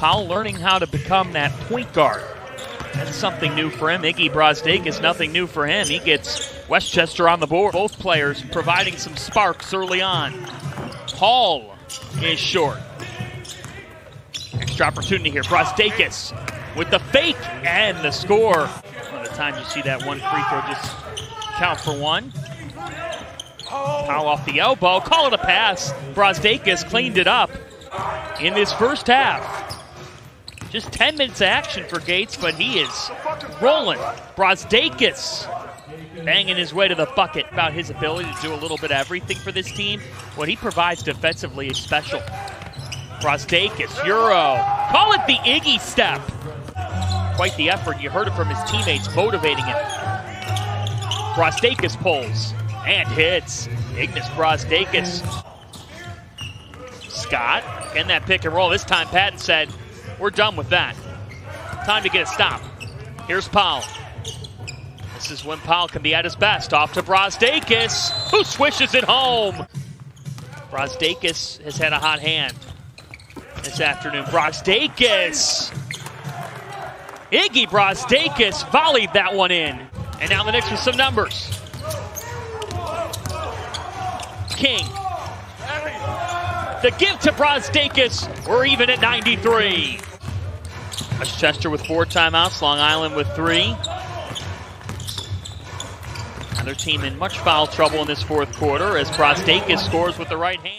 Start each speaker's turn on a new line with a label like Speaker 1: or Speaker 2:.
Speaker 1: Powell learning how to become that point guard. That's something new for him. Iggy Brazdeikis, nothing new for him. He gets Westchester on the board. Both players providing some sparks early on. Hall is short. Extra opportunity here. Brazdeikis with the fake and the score. By the time you see that one free throw just count for one. Powell off the elbow. Call it a pass. Brazdeikis cleaned it up in this first half. Just 10 minutes of action for Gates, but he is rolling. Brazdeikis banging his way to the bucket about his ability to do a little bit of everything for this team. What he provides defensively is special. Brazdeikis, Euro. Call it the Iggy step. Quite the effort. You heard it from his teammates motivating him. Brazdeikis pulls and hits. Ignas Brazdeikis. Scott in that pick and roll. This time Patton said, we're done with that. Time to get a stop. Here's Powell. This is when Powell can be at his best. Off to Brazdeikis, who swishes it home. Brazdeikis has had a hot hand this afternoon. Brazdeikis. Iggy Brazdeikis volleyed that one in. And now the Knicks with some numbers. King. The give to Brazdeikis. We're even at 93. Westchester with four timeouts. Long Island with three. Another team in much foul trouble in this fourth quarter as Brazdeikis scores with the right hand.